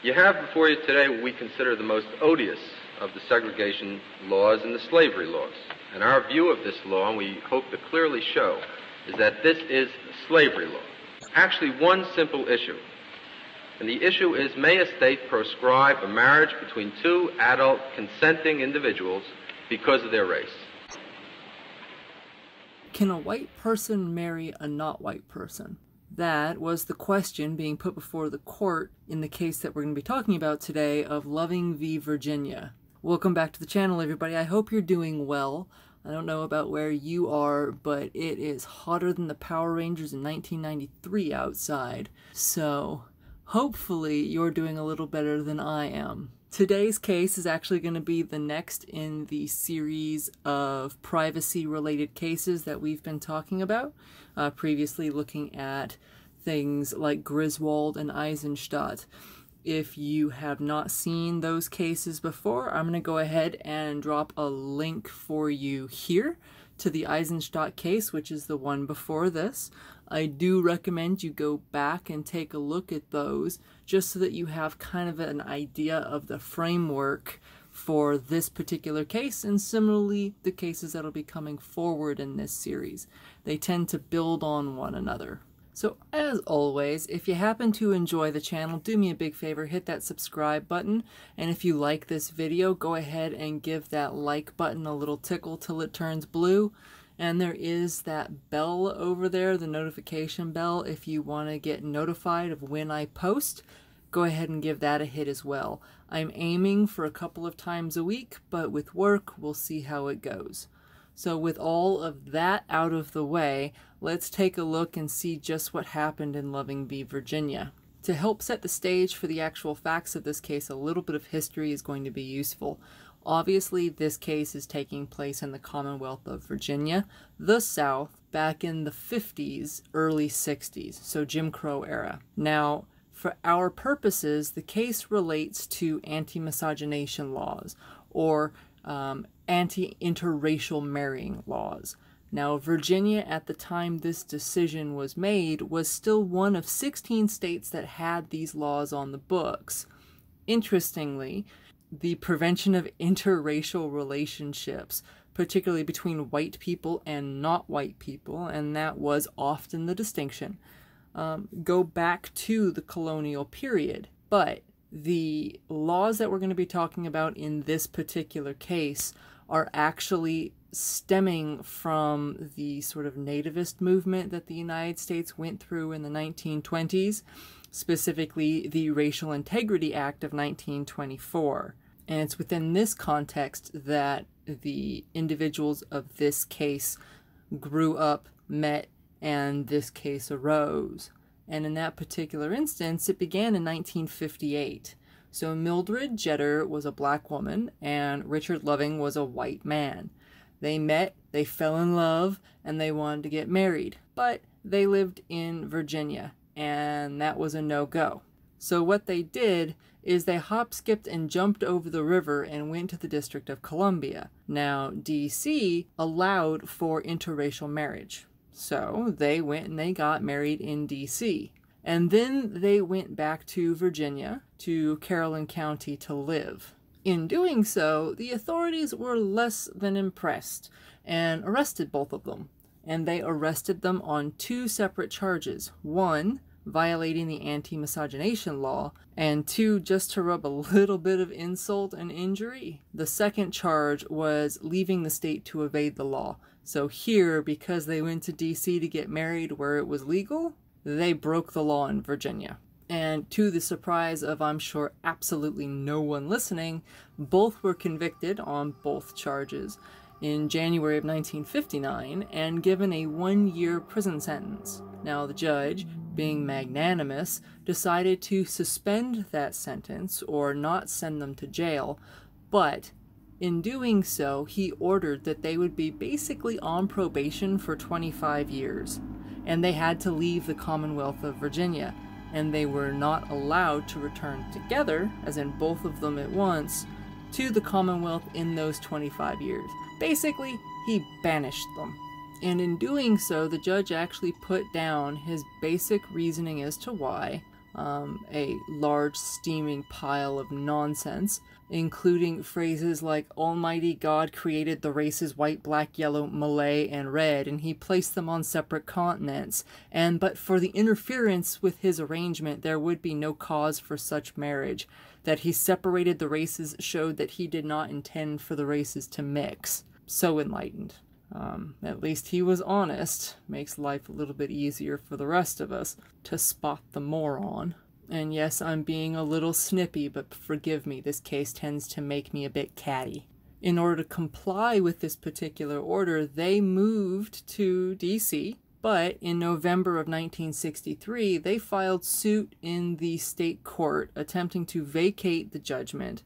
You have before you today what we consider the most odious of the segregation laws and the slavery laws. And our view of this law, and we hope to clearly show, is that this is slavery law. Actually, one simple issue. And the issue is may a state proscribe a marriage between two adult consenting individuals because of their race? Can a white person marry a not white person? That was the question being put before the court in the case that we're going to be talking about today of Loving v. Virginia. Welcome back to the channel, everybody. I hope you're doing well. I don't know about where you are, but it is hotter than the Power Rangers in 1993 outside. So, hopefully, you're doing a little better than I am. Today's case is actually going to be the next in the series of privacy related cases that we've been talking about. Uh, previously, looking at things like Griswold and Eisenstadt. If you have not seen those cases before, I'm going to go ahead and drop a link for you here to the Eisenstadt case, which is the one before this. I do recommend you go back and take a look at those just so that you have kind of an idea of the framework for this particular case and similarly the cases that'll be coming forward in this series. They tend to build on one another. So as always, if you happen to enjoy the channel, do me a big favor, hit that subscribe button. And if you like this video, go ahead and give that like button a little tickle till it turns blue. And there is that bell over there, the notification bell, if you want to get notified of when I post go ahead and give that a hit as well. I'm aiming for a couple of times a week, but with work, we'll see how it goes. So with all of that out of the way, let's take a look and see just what happened in Loving v. Virginia. To help set the stage for the actual facts of this case, a little bit of history is going to be useful. Obviously, this case is taking place in the Commonwealth of Virginia, the South, back in the 50s, early 60s, so Jim Crow era. Now, for our purposes, the case relates to anti-miscegenation laws, or um, anti-interracial marrying laws. Now, Virginia, at the time this decision was made, was still one of 16 states that had these laws on the books. Interestingly, the prevention of interracial relationships, particularly between white people and not white people, and that was often the distinction, um, go back to the colonial period. But the laws that we're going to be talking about in this particular case are actually stemming from the sort of nativist movement that the United States went through in the 1920s, specifically the Racial Integrity Act of 1924. And it's within this context that the individuals of this case grew up, met, and this case arose. And in that particular instance, it began in 1958. So Mildred Jeter was a black woman and Richard Loving was a white man. They met, they fell in love, and they wanted to get married. But they lived in Virginia, and that was a no go. So what they did is they hop, skipped, and jumped over the river and went to the District of Columbia. Now, DC allowed for interracial marriage. So they went and they got married in DC. And then they went back to Virginia, to Caroline County to live. In doing so, the authorities were less than impressed and arrested both of them. And they arrested them on two separate charges. One, violating the anti-miscegenation law, and two, just to rub a little bit of insult and injury. The second charge was leaving the state to evade the law. So here, because they went to DC to get married where it was legal, they broke the law in Virginia. And to the surprise of, I'm sure, absolutely no one listening, both were convicted on both charges in January of 1959 and given a one year prison sentence. Now, the judge, being magnanimous, decided to suspend that sentence or not send them to jail, but in doing so, he ordered that they would be basically on probation for 25 years, and they had to leave the Commonwealth of Virginia, and they were not allowed to return together, as in both of them at once, to the Commonwealth in those 25 years. Basically, he banished them. And in doing so, the judge actually put down his basic reasoning as to why, um, a large steaming pile of nonsense, including phrases like Almighty God created the races white, black, yellow, Malay, and red, and he placed them on separate continents, and but for the interference with his arrangement, there would be no cause for such marriage. That he separated the races showed that he did not intend for the races to mix. So enlightened. Um, at least he was honest. Makes life a little bit easier for the rest of us to spot the moron. And yes, I'm being a little snippy, but forgive me, this case tends to make me a bit catty. In order to comply with this particular order, they moved to DC, but in November of 1963, they filed suit in the state court attempting to vacate the judgment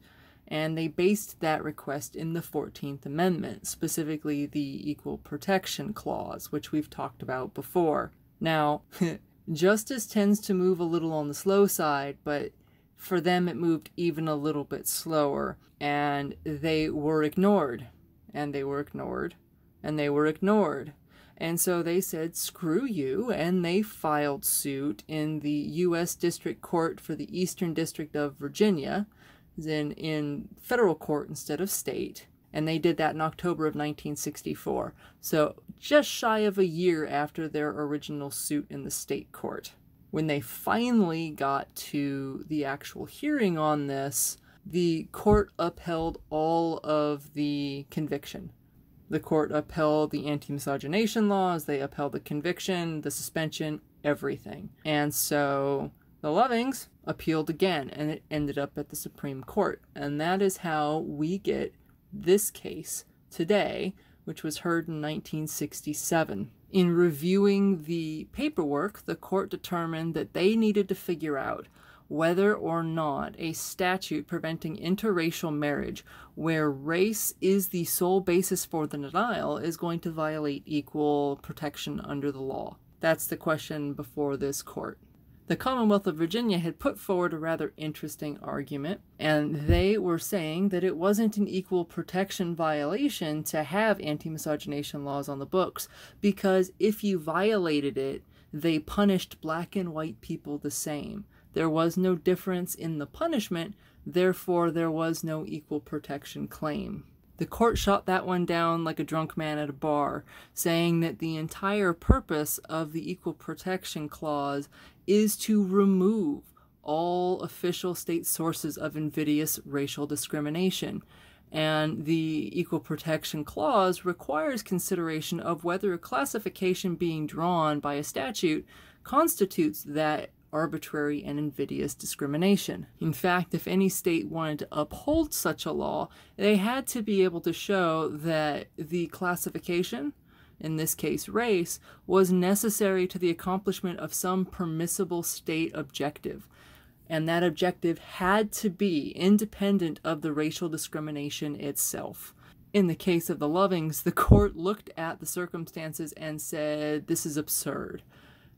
and they based that request in the 14th Amendment, specifically the Equal Protection Clause, which we've talked about before. Now, justice tends to move a little on the slow side, but for them it moved even a little bit slower, and they were ignored, and they were ignored, and they were ignored. And so they said, screw you, and they filed suit in the U.S. District Court for the Eastern District of Virginia in, in federal court instead of state. And they did that in October of 1964. So just shy of a year after their original suit in the state court. When they finally got to the actual hearing on this, the court upheld all of the conviction. The court upheld the anti miscegenation laws, they upheld the conviction, the suspension, everything. And so the Lovings appealed again and it ended up at the Supreme Court. And that is how we get this case today, which was heard in 1967. In reviewing the paperwork, the court determined that they needed to figure out whether or not a statute preventing interracial marriage, where race is the sole basis for the denial, is going to violate equal protection under the law. That's the question before this court. The Commonwealth of Virginia had put forward a rather interesting argument, and they were saying that it wasn't an equal protection violation to have anti miscegenation laws on the books, because if you violated it, they punished black and white people the same. There was no difference in the punishment, therefore, there was no equal protection claim. The court shot that one down like a drunk man at a bar, saying that the entire purpose of the Equal Protection Clause is to remove all official state sources of invidious racial discrimination. And the Equal Protection Clause requires consideration of whether a classification being drawn by a statute constitutes that arbitrary and invidious discrimination. In fact, if any state wanted to uphold such a law, they had to be able to show that the classification in this case race, was necessary to the accomplishment of some permissible state objective. And that objective had to be independent of the racial discrimination itself. In the case of the Lovings, the court looked at the circumstances and said, This is absurd.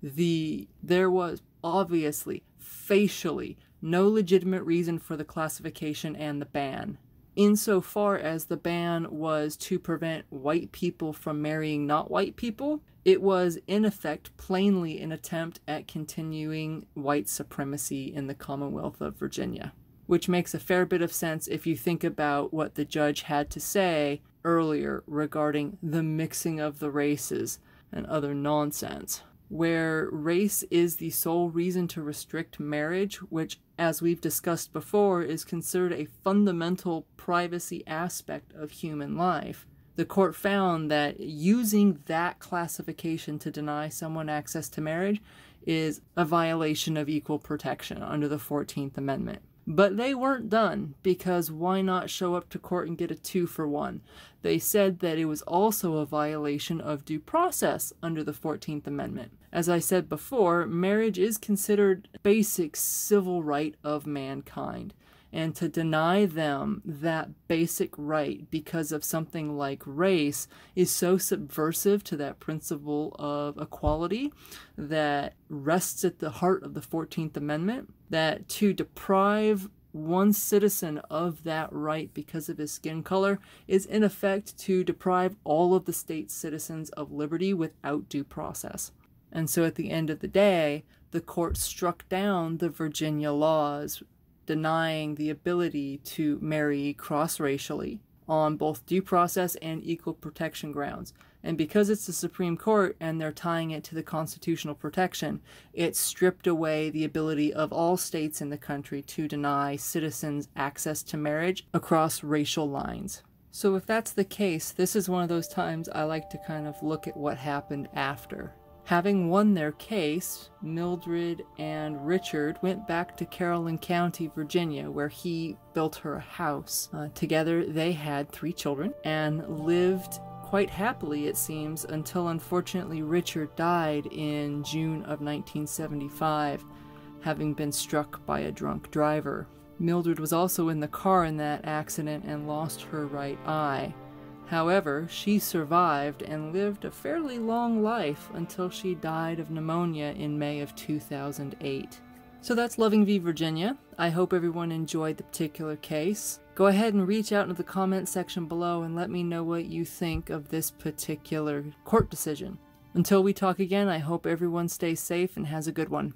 The, there was obviously, facially, no legitimate reason for the classification and the ban insofar as the ban was to prevent white people from marrying not white people, it was in effect plainly an attempt at continuing white supremacy in the Commonwealth of Virginia. Which makes a fair bit of sense if you think about what the judge had to say earlier regarding the mixing of the races and other nonsense where race is the sole reason to restrict marriage, which, as we've discussed before, is considered a fundamental privacy aspect of human life. The court found that using that classification to deny someone access to marriage is a violation of equal protection under the 14th Amendment. But they weren't done because why not show up to court and get a two for one? They said that it was also a violation of due process under the 14th Amendment. As I said before, marriage is considered basic civil right of mankind. And to deny them that basic right because of something like race is so subversive to that principle of equality that rests at the heart of the 14th Amendment that to deprive one citizen of that right because of his skin color is in effect to deprive all of the state's citizens of liberty without due process. And so at the end of the day, the court struck down the Virginia laws denying the ability to marry cross racially on both due process and equal protection grounds. And because it's the Supreme Court and they're tying it to the constitutional protection, it stripped away the ability of all states in the country to deny citizens access to marriage across racial lines. So, if that's the case, this is one of those times I like to kind of look at what happened after. Having won their case, Mildred and Richard went back to Caroline County, Virginia, where he built her a house. Uh, together, they had three children and lived quite happily, it seems, until unfortunately Richard died in June of 1975, having been struck by a drunk driver. Mildred was also in the car in that accident and lost her right eye. However, she survived and lived a fairly long life until she died of pneumonia in May of 2008. So that's Loving v. Virginia. I hope everyone enjoyed the particular case. Go ahead and reach out into the comment section below and let me know what you think of this particular court decision. Until we talk again, I hope everyone stays safe and has a good one.